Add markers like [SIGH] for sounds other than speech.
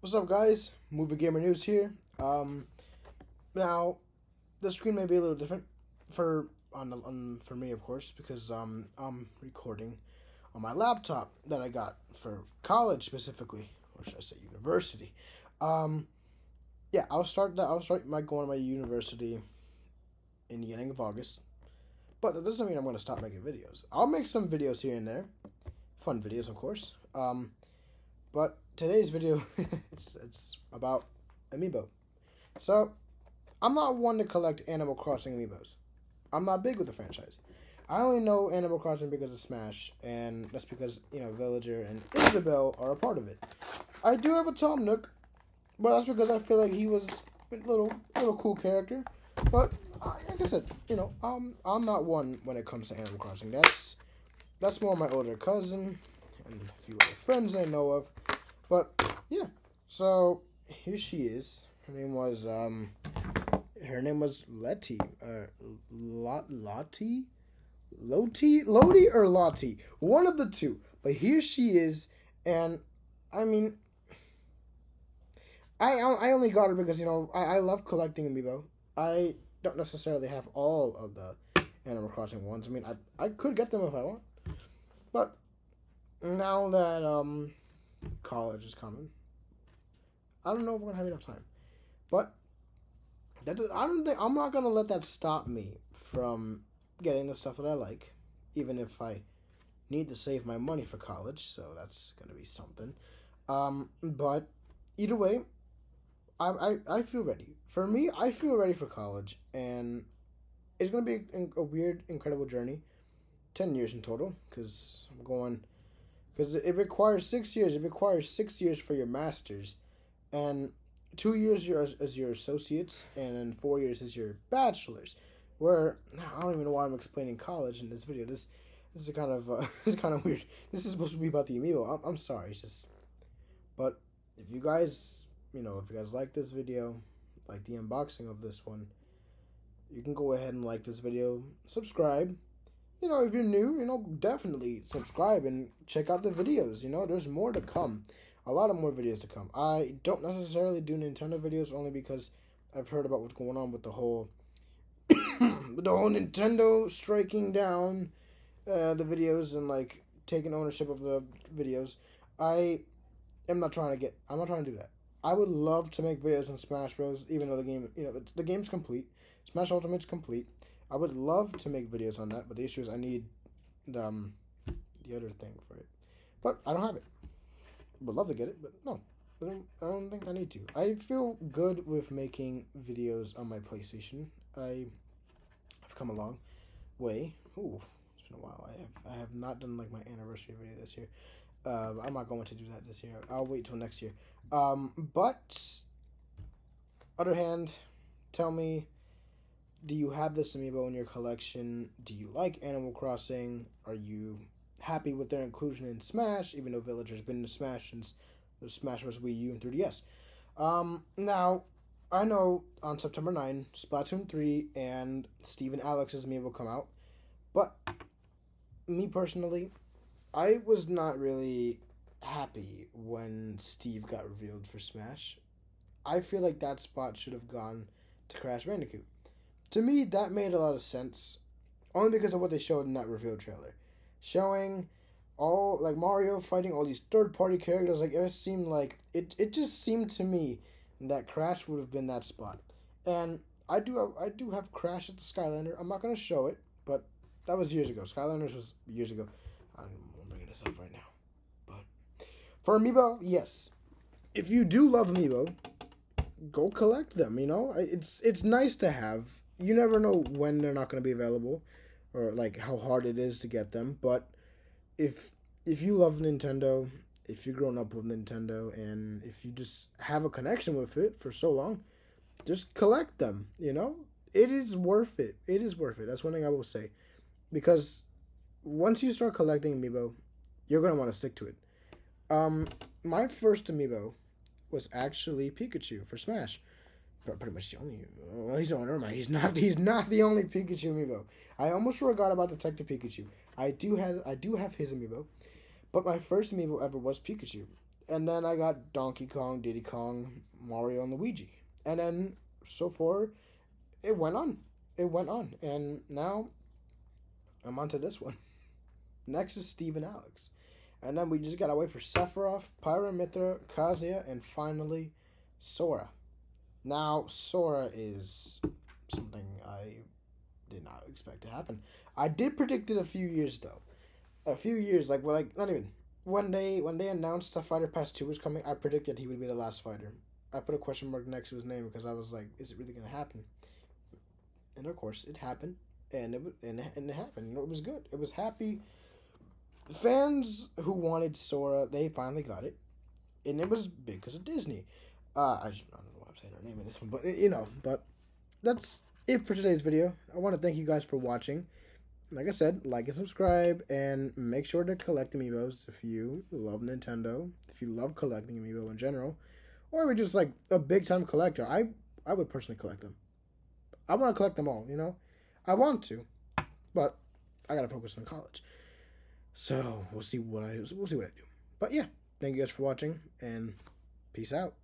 What's up, guys? Movie Gamer News here. Um, now, the screen may be a little different for on, on for me, of course, because um I'm recording on my laptop that I got for college specifically, or should I say university. Um, yeah, I'll start that. I'll start my going to my university in the beginning of August, but that doesn't mean I'm going to stop making videos. I'll make some videos here and there, fun videos, of course. Um, but today's video [LAUGHS] it's it's about amiibo. So, I'm not one to collect Animal Crossing amiibos. I'm not big with the franchise. I only know Animal Crossing because of Smash, and that's because you know Villager and Isabelle are a part of it. I do have a Tom Nook, but that's because I feel like he was a little little cool character. But uh, like I said, you know, um, I'm not one when it comes to Animal Crossing. That's that's more my older cousin and a few other friends I know of. But yeah, so here she is. Her name was um, her name was Letty. Uh, Lot Lottie, Loti, Lodi or Lottie, one of the two. But here she is, and I mean, I I only got her because you know I, I love collecting amiibo. I don't necessarily have all of the Animal Crossing ones. I mean, I I could get them if I want, but now that um college is coming, I don't know if we're gonna have enough time. But that does, I don't think I'm not gonna let that stop me from getting the stuff that I like, even if I need to save my money for college. So that's gonna be something. Um, but either way, I, I I feel ready. For me, I feel ready for college, and it's gonna be a, a weird, incredible journey. Ten years in total, because I'm going. Because it requires six years. It requires six years for your masters, and two years as, your associates, and then four years as your bachelors. Where I don't even know why I'm explaining college in this video. This this is kind of uh, [LAUGHS] this is kind of weird. This is supposed to be about the amiibo. I'm, I'm sorry. It's just, but if you guys you know, if you guys like this video, like the unboxing of this one, you can go ahead and like this video, subscribe. You know, if you're new, you know, definitely subscribe and check out the videos. You know, there's more to come. A lot of more videos to come. I don't necessarily do Nintendo videos only because I've heard about what's going on with the whole [COUGHS] with the whole Nintendo striking down uh, the videos and like taking ownership of the videos. I am not trying to get I'm not trying to do that. I would love to make videos on Smash Bros. Even though the game, you know, the game's complete. Smash Ultimate's complete. I would love to make videos on that, but the issue is I need the um, the other thing for it. But I don't have it. Would love to get it, but no, I don't. I don't think I need to. I feel good with making videos on my PlayStation. I have come a long way. Ooh, it's been a while. I have I have not done like my anniversary video this year. Uh, I'm not going to do that this year. I'll wait till next year. Um, but other hand, tell me, do you have this amiibo in your collection? Do you like Animal Crossing? Are you happy with their inclusion in Smash, even though Villager's been in Smash since Smash Bros. Wii U and 3DS? Um, now, I know on September 9, Splatoon 3 and Steve and Alex's amiibo come out, but me personally, I was not really happy when Steve got revealed for Smash. I feel like that spot should have gone to Crash Bandicoot. To me, that made a lot of sense, only because of what they showed in that reveal trailer, showing all like Mario fighting all these third party characters. Like it seemed like it. It just seemed to me that Crash would have been that spot, and I do have, I do have Crash at the Skylander. I'm not gonna show it, but that was years ago. Skylanders was years ago. I'm bringing this up right now. But for amiibo, yes. If you do love amiibo, go collect them. You know, it's it's nice to have. You never know when they're not going to be available, or like how hard it is to get them. But if if you love Nintendo, if you've grown up with Nintendo, and if you just have a connection with it for so long, just collect them. You know, it is worth it. It is worth it. That's one thing I will say, because once you start collecting amiibo, you're gonna want to stick to it. Um, my first amiibo was actually Pikachu for Smash. Pretty much the only. Well, he's oh, never mind. He's not. He's not the only Pikachu amiibo. I almost forgot about Detective Pikachu. I do have. I do have his amiibo, but my first amiibo ever was Pikachu, and then I got Donkey Kong, Diddy Kong, Mario, and Luigi, and then so far, it went on, it went on, and now I'm onto this one. [LAUGHS] Next is Steve and Alex, and then we just gotta wait for Sephiroth, Pyra Kazuya, and finally Sora. Now Sora is something I did not expect to happen. I did predict it a few years though. A few years, like well, like not even when they when they announced that Fighter Pass Two was coming, I predicted he would be the last fighter. I put a question mark next to his name because I was like, is it really gonna happen? And of course, it happened, and it and, and it happened. It was good. It was happy. Fans who wanted Sora, they finally got it, and it was big because of Disney. Uh, I, I don't know I'm saying her name in this one, but you know, but that's it for today's video. I want to thank you guys for watching. Like I said, like and subscribe, and make sure to collect amiibos if you love Nintendo, if you love collecting amiibo in general, or if you're just like a big time collector. I I would personally collect them. I want to collect them all, you know. I want to, but I gotta focus on college. So we'll see what I we'll see what I do. But yeah, thank you guys for watching, and peace out.